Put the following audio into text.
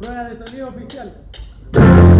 Rueda de sonido oficial.